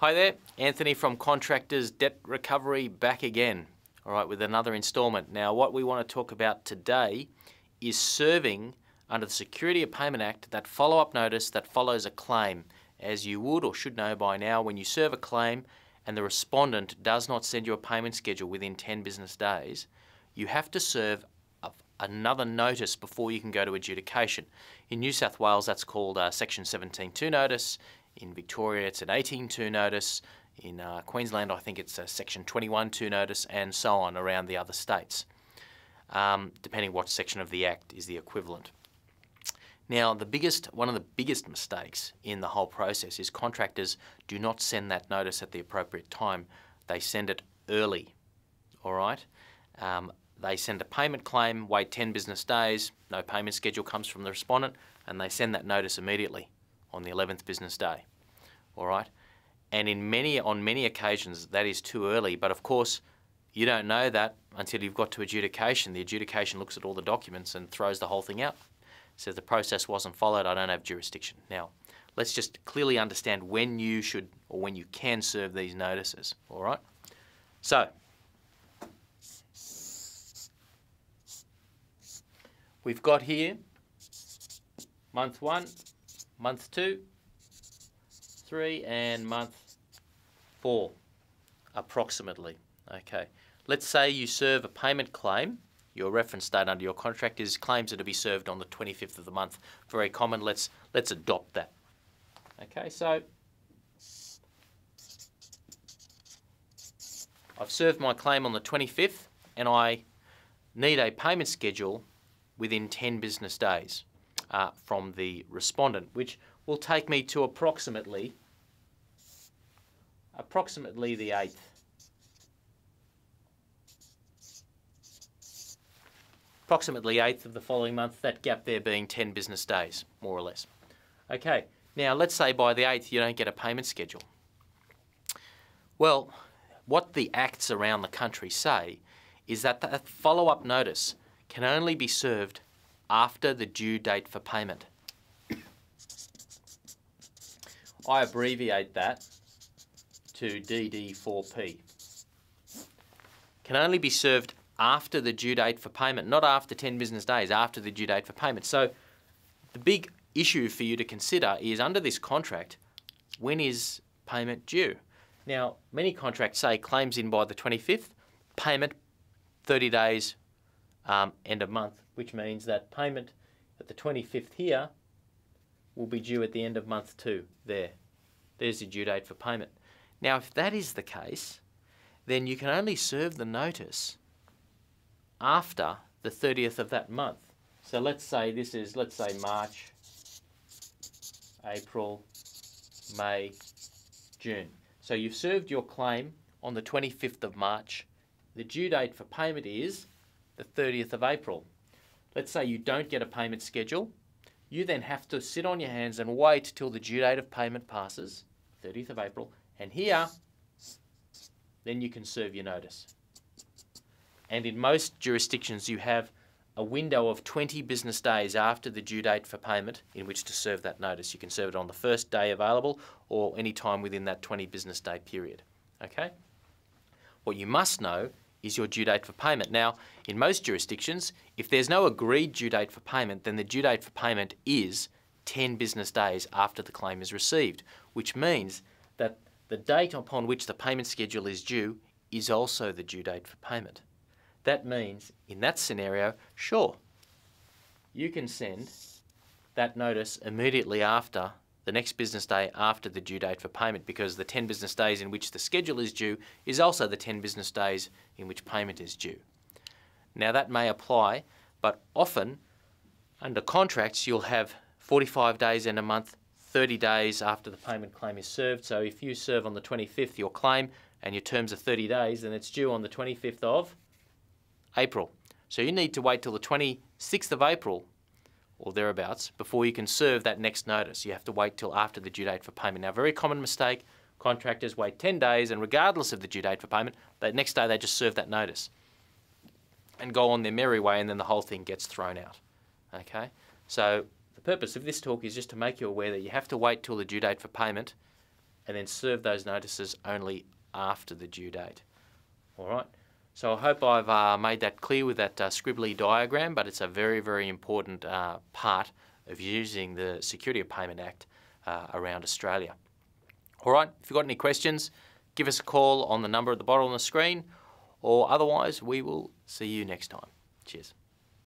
Hi there, Anthony from Contractors Debt Recovery back again. All right, with another instalment. Now, what we want to talk about today is serving under the Security of Payment Act that follow up notice that follows a claim. As you would or should know by now, when you serve a claim and the respondent does not send you a payment schedule within 10 business days, you have to serve another notice before you can go to adjudication. In New South Wales, that's called uh, Section 17.2 notice. In Victoria, it's an 18.2 notice. In uh, Queensland, I think it's a Section 21.2 notice, and so on around the other states, um, depending what section of the Act is the equivalent. Now, the biggest, one of the biggest mistakes in the whole process is contractors do not send that notice at the appropriate time. They send it early, all right? Um, they send a payment claim, wait 10 business days, no payment schedule comes from the respondent, and they send that notice immediately on the 11th business day, all right? And in many, on many occasions, that is too early, but of course, you don't know that until you've got to adjudication. The adjudication looks at all the documents and throws the whole thing out says the process wasn't followed, I don't have jurisdiction. Now, let's just clearly understand when you should or when you can serve these notices, all right? So, we've got here month one, month two, three, and month four, approximately. Okay, let's say you serve a payment claim your reference date under your contract is claims are to be served on the 25th of the month. Very common. Let's let's adopt that. Okay, so I've served my claim on the 25th and I need a payment schedule within 10 business days uh, from the respondent, which will take me to approximately approximately the 8th approximately 8th of the following month, that gap there being 10 business days, more or less. Okay, now let's say by the 8th you don't get a payment schedule. Well, what the acts around the country say is that that follow-up notice can only be served after the due date for payment. I abbreviate that to DD4P. Can only be served after the due date for payment, not after 10 business days, after the due date for payment. So the big issue for you to consider is under this contract, when is payment due? Now, many contracts say claims in by the 25th, payment 30 days, um, end of month, which means that payment at the 25th here will be due at the end of month two. There. There's the due date for payment. Now, if that is the case, then you can only serve the notice after the 30th of that month. So let's say this is, let's say March, April, May, June. So you've served your claim on the 25th of March. The due date for payment is the 30th of April. Let's say you don't get a payment schedule. You then have to sit on your hands and wait till the due date of payment passes, 30th of April, and here, then you can serve your notice and in most jurisdictions you have a window of 20 business days after the due date for payment in which to serve that notice. You can serve it on the first day available or any time within that 20 business day period. Okay? What you must know is your due date for payment. Now, in most jurisdictions, if there's no agreed due date for payment, then the due date for payment is 10 business days after the claim is received, which means that the date upon which the payment schedule is due is also the due date for payment. That means, in that scenario, sure, you can send that notice immediately after the next business day after the due date for payment because the 10 business days in which the schedule is due is also the 10 business days in which payment is due. Now that may apply, but often under contracts you'll have 45 days in a month, 30 days after the payment claim is served. So if you serve on the 25th your claim and your terms are 30 days, then it's due on the 25th of April. So you need to wait till the 26th of April or thereabouts before you can serve that next notice. You have to wait till after the due date for payment. Now, very common mistake, contractors wait 10 days and regardless of the due date for payment, the next day they just serve that notice and go on their merry way and then the whole thing gets thrown out. Okay? So the purpose of this talk is just to make you aware that you have to wait till the due date for payment and then serve those notices only after the due date. All right. So I hope I've uh, made that clear with that uh, scribbly diagram, but it's a very, very important uh, part of using the Security of Payment Act uh, around Australia. All right, if you've got any questions, give us a call on the number at the bottom of the screen, or otherwise, we will see you next time. Cheers.